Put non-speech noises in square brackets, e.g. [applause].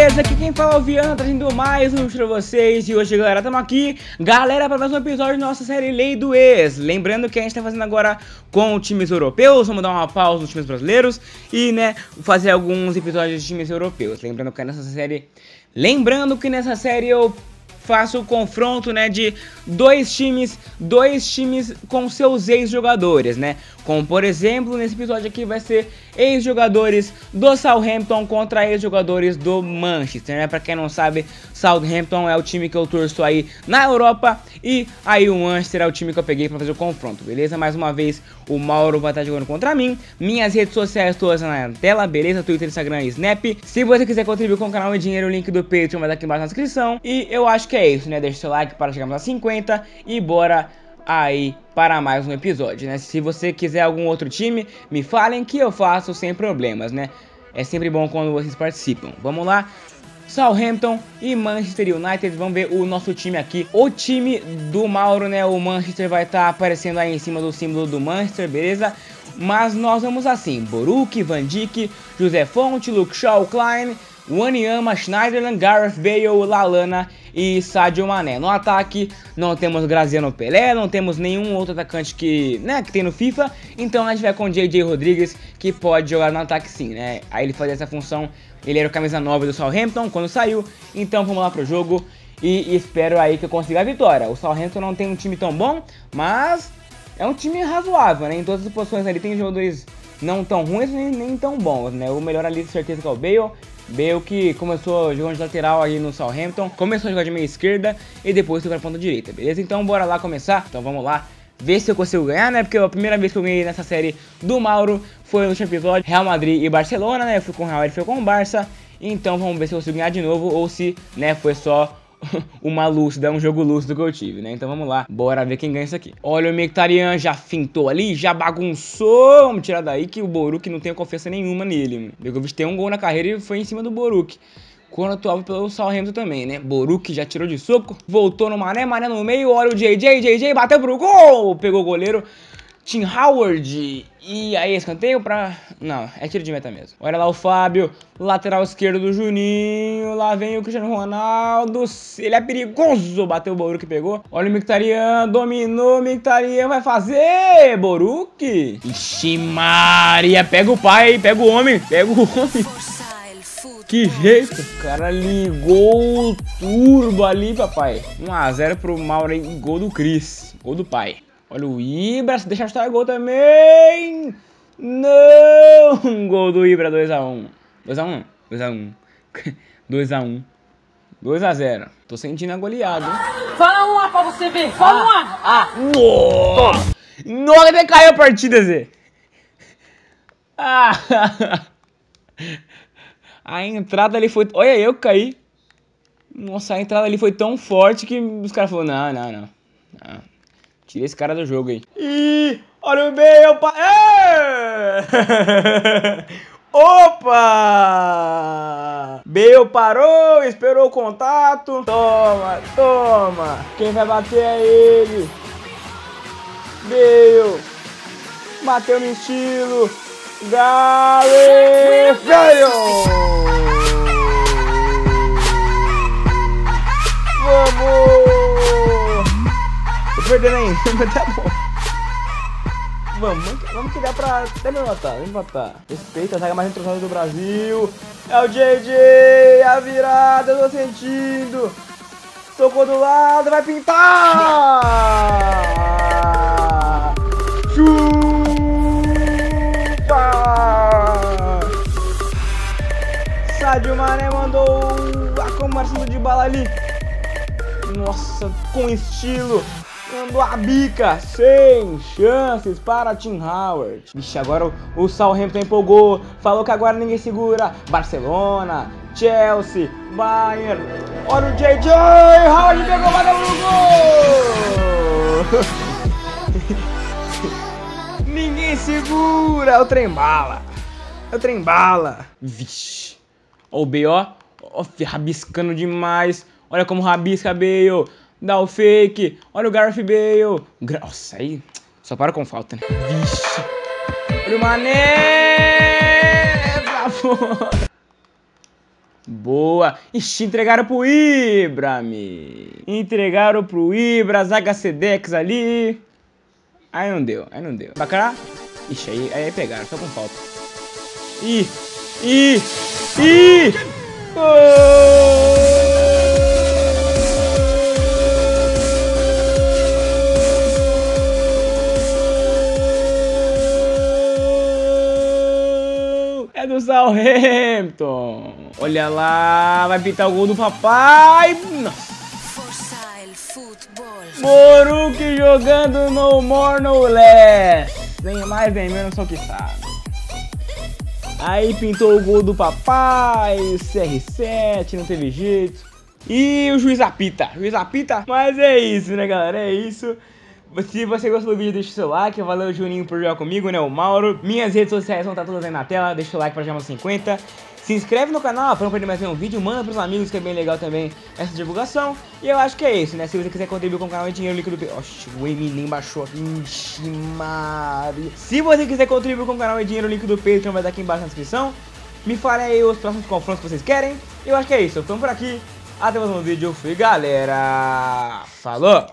beleza? Aqui quem fala é o Viana, trazendo mais um pra vocês. E hoje, galera, estamos aqui, galera, para mais um episódio da nossa série Lei do Ex. Lembrando que a gente tá fazendo agora com times europeus. Vamos dar uma pausa nos times brasileiros E, né, fazer alguns episódios de times europeus. Lembrando que nessa série... Lembrando que nessa série eu faço o confronto, né, de dois times, dois times com seus ex-jogadores, né? Como, por exemplo, nesse episódio aqui vai ser ex-jogadores do Southampton contra ex-jogadores do Manchester, né? Pra quem não sabe, Southampton é o time que eu torço aí na Europa e aí o Manchester é o time que eu peguei pra fazer o confronto, beleza? Mais uma vez, o Mauro vai estar jogando contra mim. Minhas redes sociais todas na tela, beleza? Twitter, Instagram e Snap. Se você quiser contribuir com o canal e dinheiro, o link do Patreon vai estar aqui embaixo na descrição. E eu acho que é isso, né? Deixa seu like para chegarmos a 50 e bora aí para mais um episódio, né? Se você quiser algum outro time, me falem que eu faço sem problemas, né? É sempre bom quando vocês participam. Vamos lá. Southampton e Manchester United, vamos ver o nosso time aqui. O time do Mauro, né? O Manchester vai estar tá aparecendo aí em cima do símbolo do Manchester, beleza? Mas nós vamos assim, Boruk, Van Dijk, José Fonte, Luke Shaw, Klein, Wanyama, Schneiderlin, Gareth Bale, Lalana e Sadio Mané. No ataque não temos Graziano Pelé, não temos nenhum outro atacante que, né, que tem no FIFA, então a gente vai com o JJ Rodrigues, que pode jogar no ataque sim, né? Aí ele fazia essa função, ele era o camisa 9 do Southampton quando saiu, então vamos lá pro jogo e espero aí que eu consiga a vitória. O Southampton não tem um time tão bom, mas é um time razoável, né? Em todas as posições ali tem jogadores não tão ruins nem, nem tão bons, né? O melhor ali com certeza que é o Bale, Bale que começou jogando de lateral aí no Southampton, começou a jogar de meia esquerda e depois foi pra ponta direita, beleza? Então bora lá começar, então vamos lá ver se eu consigo ganhar, né? Porque a primeira vez que eu ganhei nessa série do Mauro foi no episódio, Real Madrid e Barcelona, né? Eu fui com o Real, ele foi com o Barça, então vamos ver se eu consigo ganhar de novo ou se, né, foi só [laughs] uma lúcida, um jogo lúcido que eu tive, né? Então vamos lá, bora ver quem ganha isso aqui. Olha, o Mictarian já fintou ali, já bagunçou. Vamos tirar daí que o Boruk não tem confiança nenhuma nele. Begovic tem um gol na carreira e foi em cima do Boruk. Quando atuava pelo Southampton também, né? Boruk já tirou de soco, voltou no Mané, Mané no meio, olha o JJ, JJ bateu pro gol, pegou o goleiro. Tim Howard. E aí, escanteio pra... Não, é tiro de meta mesmo. Olha lá o Fábio, lateral esquerdo do Juninho. Lá vem o Cristiano Ronaldo. Ele é perigoso. Bateu o Boruk, pegou. Olha o Mictarian, dominou. Mictarian vai fazer. Boruk. Ixi, Maria. Pega o pai, pega o homem, pega o homem. Que jeito, o cara ligou o turbo ali, papai. 1x0 pro Mauro, gol do Cris, gol do pai. Olha o Ibra, se deixar estar gol também. Não! Gol do Ibra, 2x1. 2x1? 2x1. 2x1. 2x0. Tô sentindo a goleada, hein? Fala uma pra você ver. Fala ah, uma. Ah, nossa! Nossa, até caiu a partida, Zé. Ah, [laughs] a entrada ali foi... Olha, eu caí. Nossa, a entrada ali foi tão forte que os caras falaram, não, não, não. não. Tira esse cara do jogo aí. Ih, olha o meu pai. Opa! [laughs] Bale parou, esperou o contato. Toma, toma. Quem vai bater é ele. Bale. Bateu no estilo. Gale Bale. Perdendo ainda, [laughs] mas tá bom. Vamos, vamos que dá pra até me matar, me matar. Respeita a zaga mais entrosada do Brasil. É o JJ, a virada, eu tô sentindo. Tocou do lado, vai pintar! Chupa! Sadio Mané mandou a comarcinha de bala ali. Nossa, com estilo. Mandou a bica, sem chances para Tim Howard. Vixe, agora o, o Southampton empolgou, falou que agora ninguém segura. Barcelona, Chelsea, Bayern. Olha o JJ, Howard pegou, bateu no gol. [laughs] ninguém segura, é o trem bala. É o trem bala. Vixe. Olha o B.O. Ó, rabiscando demais. Olha como rabisca, Bale. Dá o fake. Olha o Gareth Bale. Nossa, aí só para com falta, né? Vixe. Olha o Mané. Boa. Ixi, entregaram pro Ibra, me. Entregaram pro Ibra, as HCDX ali. Aí não deu, aí não deu. Bacana? Ixi, aí, aí pegaram, só com falta. Ih, ih, ih! Gol! Southampton. Olha lá, vai pintar o gol do papai. Nossa. Jogando no more no less. Nem mais nem menos só que sabe. Aí pintou o gol do papai, CR7, não teve jeito. E o juiz apita, juiz apita. Mas é isso, né, galera? É isso. Se você gostou do vídeo, deixa o seu like. Valeu, Juninho, por jogar comigo, né? O Mauro. Minhas redes sociais vão estar todas aí na tela. Deixa o like pra chamar 50. Se inscreve no canal pra não perder mais nenhum vídeo. Manda pros amigos, que é bem legal também essa divulgação. E eu acho que é isso, né? Se você quiser contribuir com o canal, é dinheiro líquido. Oxi, o Eminem baixou aqui. Ixi. Se você quiser contribuir com o canal, é dinheiro líquido do Patreon. Vai estar aqui embaixo na descrição. Me falem aí os próximos confrontos que vocês querem. Eu acho que é isso. Ficamos por aqui. Até o próximo vídeo. Fui, galera. Falou!